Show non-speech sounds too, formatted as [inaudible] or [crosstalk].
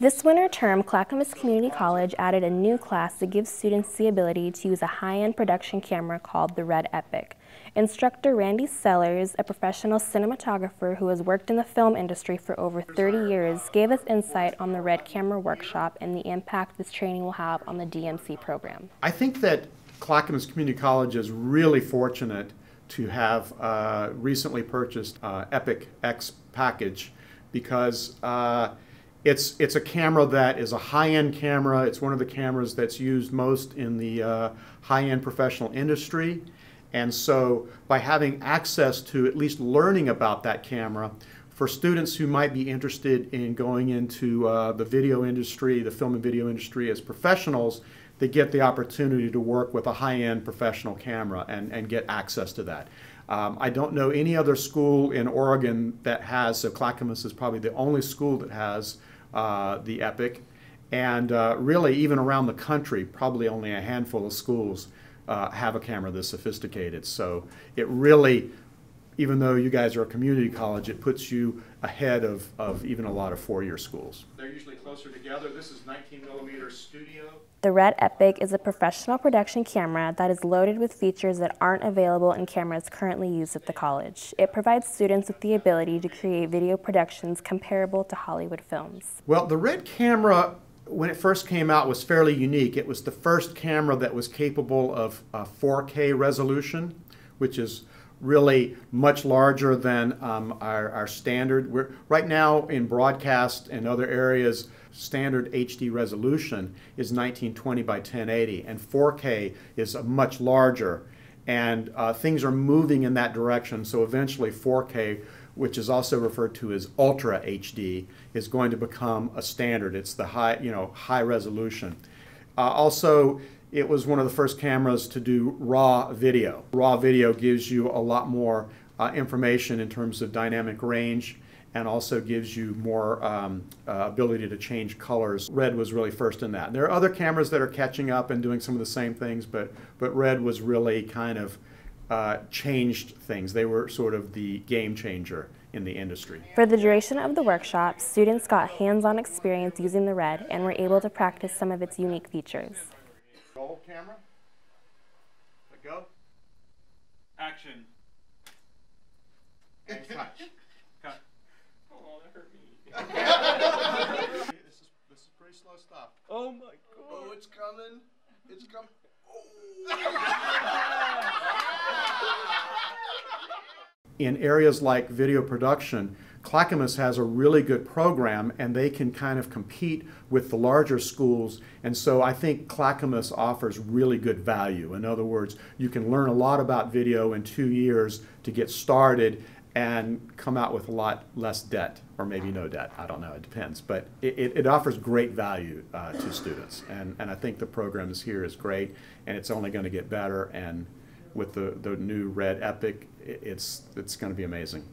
This winter term, Clackamas Community College added a new class that gives students the ability to use a high-end production camera called the Red Epic. Instructor Randy Sellars, a professional cinematographer who has worked in the film industry for over 30 years, gave us insight on the Red Camera Workshop and the impact this training will have on the DMC program. I think that Clackamas Community College is really fortunate to have uh, recently purchased uh, Epic X package because uh, it's, it's a camera that is a high-end camera. It's one of the cameras that's used most in the uh, high-end professional industry. And so by having access to at least learning about that camera, for students who might be interested in going into uh, the video industry, the film and video industry as professionals, they get the opportunity to work with a high-end professional camera and, and get access to that. Um, I don't know any other school in Oregon that has, so Clackamas is probably the only school that has uh, the EPIC. And uh, really, even around the country, probably only a handful of schools uh, have a camera this sophisticated. So it really, even though you guys are a community college, it puts you ahead of, of even a lot of four-year schools. They're usually closer together. This is 19 millimeter studio. The Red Epic is a professional production camera that is loaded with features that aren't available in cameras currently used at the college. It provides students with the ability to create video productions comparable to Hollywood films. Well, the Red camera when it first came out was fairly unique. It was the first camera that was capable of 4K resolution, which is really much larger than um, our, our, standard. We're, right now in broadcast and other areas, standard HD resolution is 1920 by 1080, and 4K is much larger. And uh, things are moving in that direction, so eventually 4K which is also referred to as Ultra HD, is going to become a standard. It's the high, you know, high resolution. Uh, also, it was one of the first cameras to do raw video. Raw video gives you a lot more uh, information in terms of dynamic range and also gives you more um, uh, ability to change colors. Red was really first in that. There are other cameras that are catching up and doing some of the same things, but, but Red was really kind of uh, changed things. They were sort of the game changer in the industry. For the duration of the workshop, students got hands-on experience using the RED and were able to practice some of its unique features. Roll camera. Let go. Action. And [laughs] cut. cut. Oh, that hurt me. this, is, this is pretty slow stuff. Oh my god. Oh, it's coming. It's coming. [laughs] in areas like video production, Clackamas has a really good program and they can kind of compete with the larger schools. And so I think Clackamas offers really good value. In other words, you can learn a lot about video in two years to get started and come out with a lot less debt or maybe no debt. I don't know, it depends. But it, it offers great value uh, to students. And, and I think the program here is great and it's only going to get better. And with the, the new Red Epic, it's, it's going to be amazing.